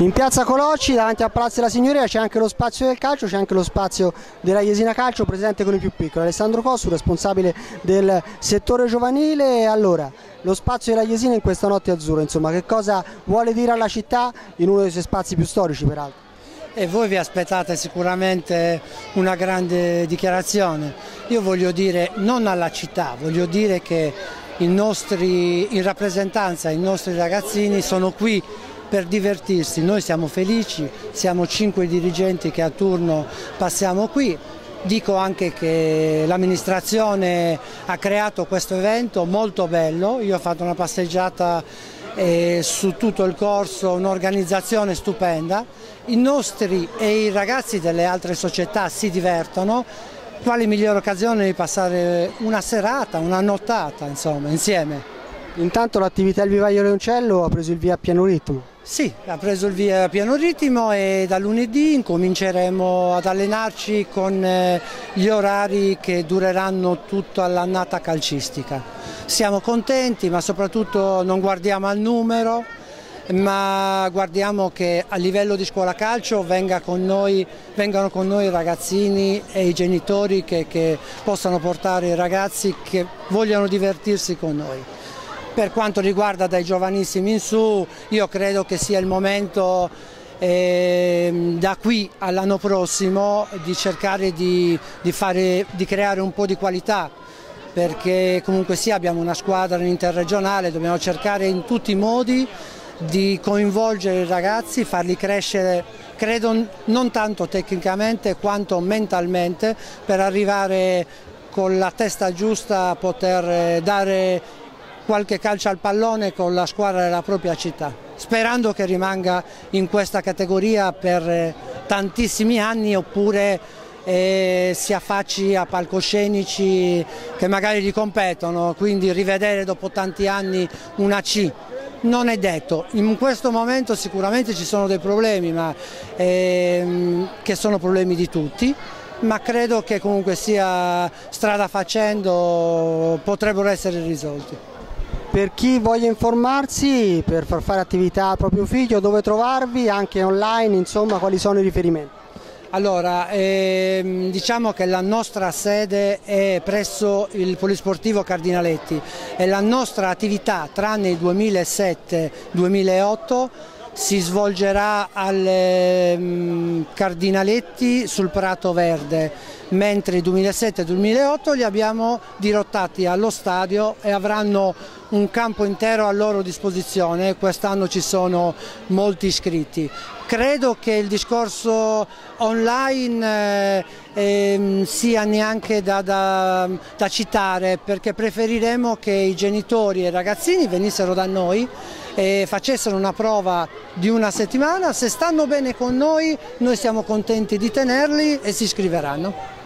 In piazza Colocci, davanti al Palazzo della Signoria, c'è anche lo spazio del calcio, c'è anche lo spazio della Jesina Calcio, presente con i più piccoli. Alessandro Cossu, responsabile del settore giovanile. Allora, lo spazio della Jesina in questa notte azzurra, insomma, che cosa vuole dire alla città in uno dei suoi spazi più storici, peraltro? E voi vi aspettate sicuramente una grande dichiarazione. Io voglio dire, non alla città, voglio dire che nostri, in rappresentanza i nostri ragazzini sono qui per divertirsi, noi siamo felici, siamo cinque dirigenti che a turno passiamo qui, dico anche che l'amministrazione ha creato questo evento molto bello, io ho fatto una passeggiata eh, su tutto il corso, un'organizzazione stupenda, i nostri e i ragazzi delle altre società si divertono, quale migliore occasione di passare una serata, una nottata insomma, insieme. Intanto l'attività del vivaio Leoncello ha preso il via a piano ritmo. Sì, ha preso il via piano ritmo e da lunedì incominceremo ad allenarci con eh, gli orari che dureranno tutta l'annata calcistica. Siamo contenti ma soprattutto non guardiamo al numero, ma guardiamo che a livello di scuola calcio venga con noi, vengano con noi i ragazzini e i genitori che, che possano portare i ragazzi che vogliono divertirsi con noi. Per quanto riguarda dai giovanissimi in su, io credo che sia il momento eh, da qui all'anno prossimo di cercare di, di, fare, di creare un po' di qualità perché comunque sì abbiamo una squadra interregionale, dobbiamo cercare in tutti i modi di coinvolgere i ragazzi, farli crescere, credo non tanto tecnicamente quanto mentalmente per arrivare con la testa giusta a poter dare qualche calcio al pallone con la squadra della propria città, sperando che rimanga in questa categoria per eh, tantissimi anni oppure eh, si affacci a palcoscenici che magari gli competono, quindi rivedere dopo tanti anni una C. Non è detto, in questo momento sicuramente ci sono dei problemi ma, ehm, che sono problemi di tutti, ma credo che comunque sia strada facendo potrebbero essere risolti. Per chi voglia informarsi, per far fare attività al proprio figlio, dove trovarvi, anche online, insomma, quali sono i riferimenti? Allora, ehm, diciamo che la nostra sede è presso il Polisportivo Cardinaletti e la nostra attività, tranne il 2007-2008, si svolgerà al ehm, Cardinaletti sul Prato Verde, mentre il 2007-2008 li abbiamo dirottati allo stadio e avranno un campo intero a loro disposizione, quest'anno ci sono molti iscritti. Credo che il discorso online eh, eh, sia neanche da, da, da citare perché preferiremo che i genitori e i ragazzini venissero da noi e facessero una prova di una settimana, se stanno bene con noi noi siamo contenti di tenerli e si iscriveranno.